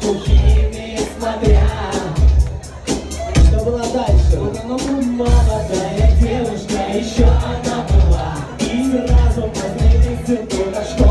кухни смотря Что было дальше? Она была молодая девушка, еще она была И сразу после института, что